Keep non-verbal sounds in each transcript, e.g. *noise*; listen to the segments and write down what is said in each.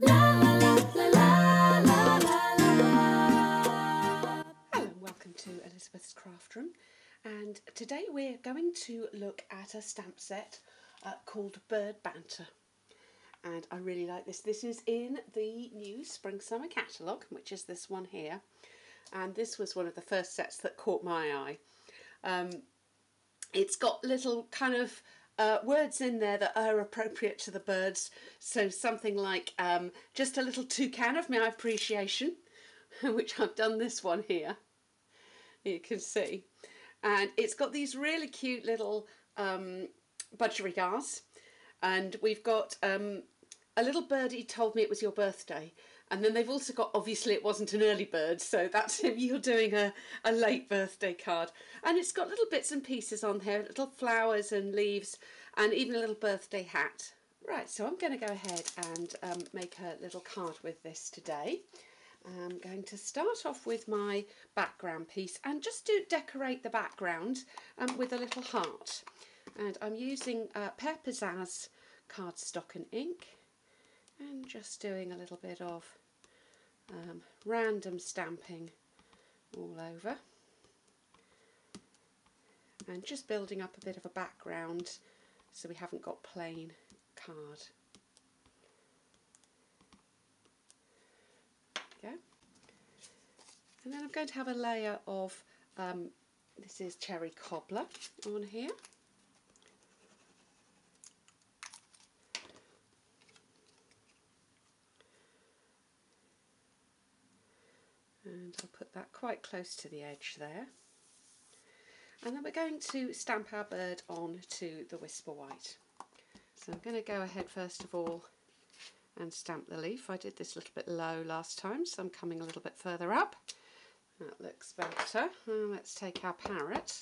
Hello and welcome to Elizabeth's Craft Room and today we're going to look at a stamp set uh, called Bird Banter and I really like this. This is in the new Spring Summer catalogue which is this one here and this was one of the first sets that caught my eye. Um, it's got little kind of uh, words in there that are appropriate to the birds. So something like um, just a little toucan of my appreciation, *laughs* which I've done this one here. You can see. And it's got these really cute little um, budgerigars. And we've got um, a little birdie told me it was your birthday. And then they've also got, obviously it wasn't an early bird, so that's *laughs* him, you're doing a, a late birthday card. And it's got little bits and pieces on here, little flowers and leaves, and even a little birthday hat. Right, so I'm going to go ahead and um, make a little card with this today. I'm going to start off with my background piece and just to decorate the background um, with a little heart. And I'm using uh, Pear Pizzazz cardstock and ink and just doing a little bit of um, random stamping all over and just building up a bit of a background so we haven't got plain card. Go. And then I'm going to have a layer of, um, this is cherry cobbler on here. and I'll put that quite close to the edge there. And then we're going to stamp our bird on to the Whisper White. So I'm going to go ahead first of all and stamp the leaf. I did this a little bit low last time, so I'm coming a little bit further up. That looks better. And let's take our parrot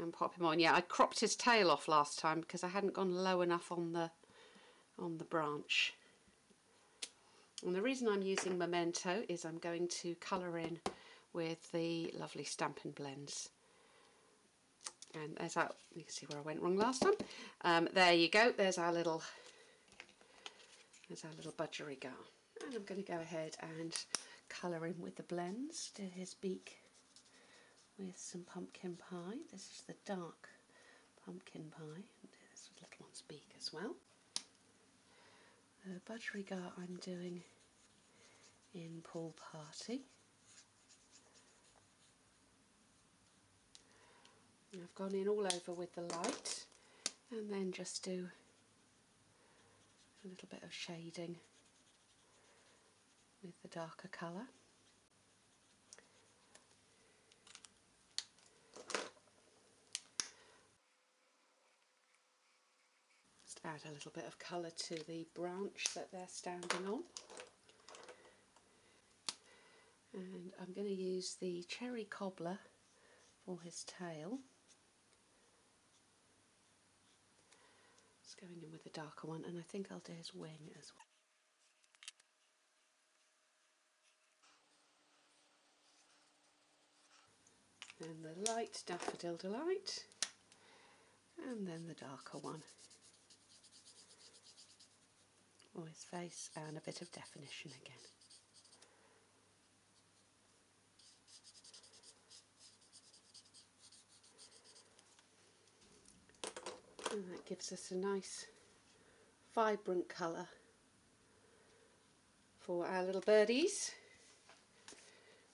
and pop him on. Yeah, I cropped his tail off last time because I hadn't gone low enough on the on the branch. And the reason I'm using Memento is I'm going to colour in with the lovely Stampin' Blends. And there's our, you can see where I went wrong last time. Um, there you go, there's our little, there's our little budgerigar. And I'm going to go ahead and colour in with the blends. Do his beak with some pumpkin pie. This is the dark pumpkin pie. And this little one's beak as well. The budgerigar I'm doing in Pool Party. I've gone in all over with the light and then just do a little bit of shading with the darker colour. Just add a little bit of colour to the branch that they're standing on. And I'm going to use the cherry cobbler for his tail. Going in with the darker one and I think I'll do his wing as well. Then the light Daffodil Delight and then the darker one for his face and a bit of definition again. And that gives us a nice vibrant colour for our little birdies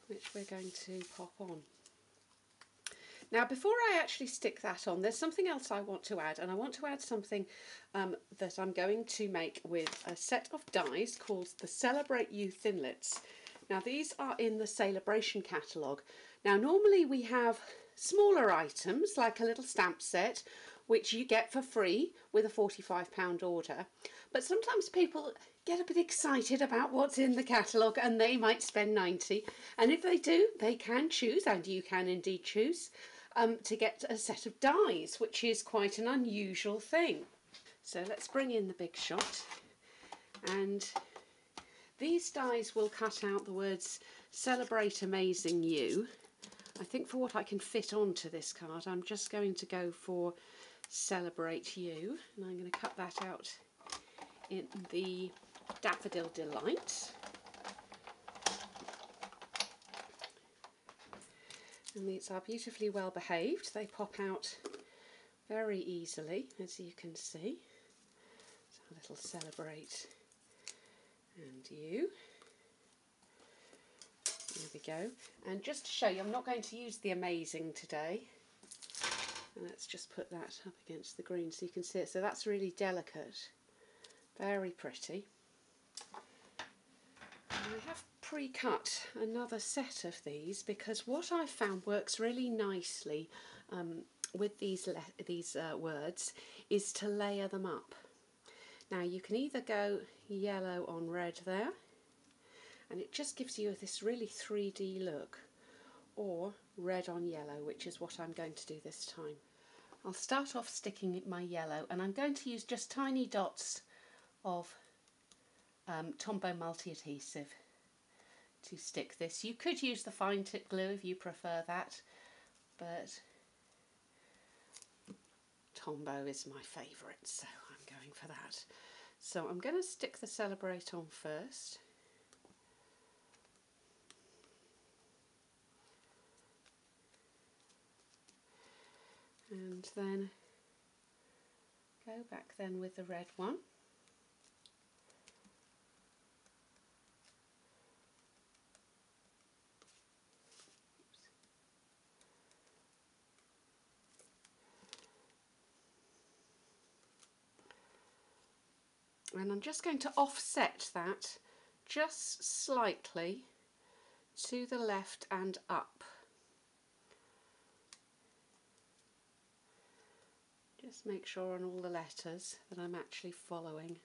which we're going to pop on. Now before I actually stick that on there's something else I want to add and I want to add something um, that I'm going to make with a set of dies called the Celebrate You Thinlits. Now these are in the Celebration catalogue. Now normally we have smaller items like a little stamp set which you get for free with a £45 order. But sometimes people get a bit excited about what's in the catalogue and they might spend 90 and if they do they can choose and you can indeed choose um, to get a set of dies which is quite an unusual thing. So let's bring in the big shot and these dies will cut out the words celebrate amazing you. I think for what I can fit onto this card I'm just going to go for celebrate you and I'm going to cut that out in the Daffodil Delight. And these are beautifully well behaved. They pop out very easily, as you can see. So a little celebrate and you. There we go. And just to show you, I'm not going to use the amazing today. And let's just put that up against the green so you can see it. So that's really delicate, very pretty. And I have pre-cut another set of these because what I found works really nicely um, with these these uh, words is to layer them up. Now you can either go yellow on red there and it just gives you this really 3D look or red on yellow which is what I'm going to do this time. I'll start off sticking my yellow and I'm going to use just tiny dots of um, Tombow multi-adhesive to stick this. You could use the fine tip glue if you prefer that but Tombow is my favourite so I'm going for that. So I'm going to stick the Celebrate on first. And then go back then with the red one. and I'm just going to offset that just slightly to the left and up. Just make sure on all the letters that I'm actually following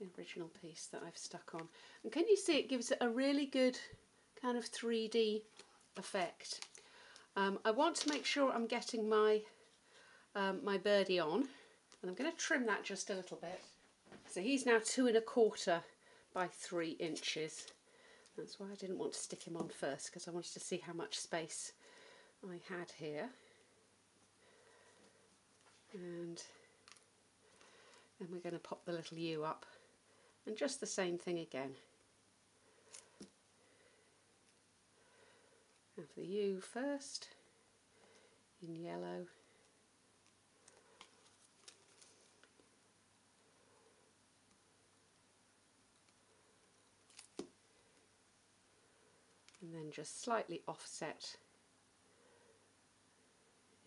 the original piece that I've stuck on. And can you see it gives it a really good kind of 3D effect. Um, I want to make sure I'm getting my um, my birdie on and I'm going to trim that just a little bit. So he's now two and a quarter by three inches. That's why I didn't want to stick him on first because I wanted to see how much space I had here. And then we're going to pop the little U up and just the same thing again. Have the U first in yellow and then just slightly offset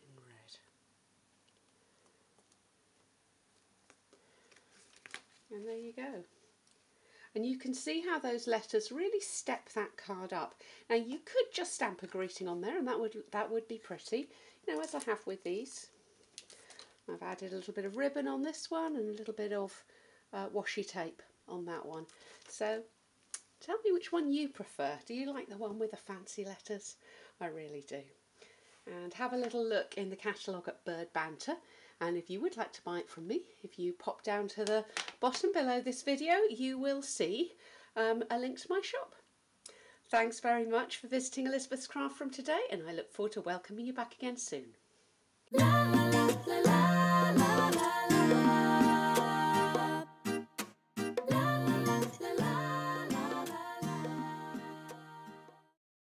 in red. And there you go. And you can see how those letters really step that card up. Now you could just stamp a greeting on there and that would that would be pretty. You know, as I have with these. I've added a little bit of ribbon on this one and a little bit of uh, washi tape on that one. So Tell me which one you prefer. Do you like the one with the fancy letters? I really do. And have a little look in the catalogue at Bird Banter. And if you would like to buy it from me, if you pop down to the bottom below this video, you will see um, a link to my shop. Thanks very much for visiting Elizabeth's Craft Room today, and I look forward to welcoming you back again soon.